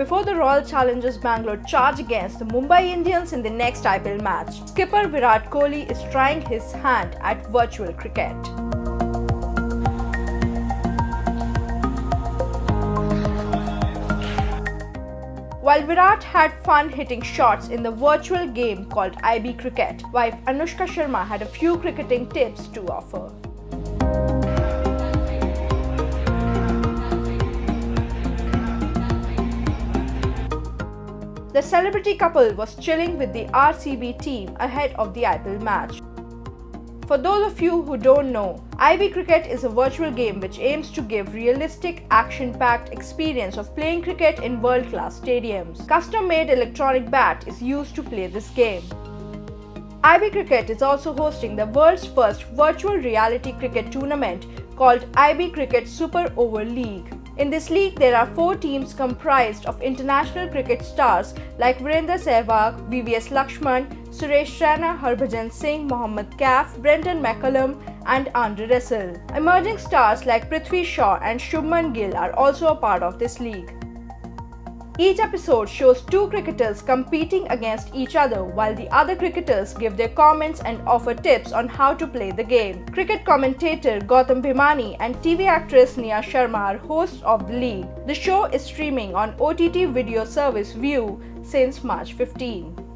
before the Royal Challengers Bangalore charge against the Mumbai Indians in the next IPL match. Skipper Virat Kohli is trying his hand at virtual cricket. While Virat had fun hitting shots in the virtual game called IB Cricket, wife Anushka Sharma had a few cricketing tips to offer. The celebrity couple was chilling with the RCB team ahead of the IPL match. For those of you who don't know, IB Cricket is a virtual game which aims to give realistic, action-packed experience of playing cricket in world-class stadiums. Custom-made electronic bat is used to play this game. IB Cricket is also hosting the world's first virtual reality cricket tournament called IB Cricket Super Over League. In this league, there are four teams comprised of international cricket stars like Virender Sehwag, VVS Laxman, Suresh Raina, Harbhajan Singh, Mohammad Kaif, Brendon McCullum, and Andre Russell. Emerging stars like Prithvi Shaw and Shubman Gill are also a part of this league. Each episode shows two cricketers competing against each other while the other cricketers give their comments and offer tips on how to play the game. Cricket commentator Gautam Bhimani and TV actress Nia Sharma are hosts of the league. The show is streaming on OTT video service Viu since March 15.